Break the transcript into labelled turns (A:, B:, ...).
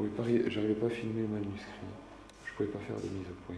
A: pouvais pas, j'arrivais pas à filmer le manuscrit. Je pouvais pas faire de mise au point.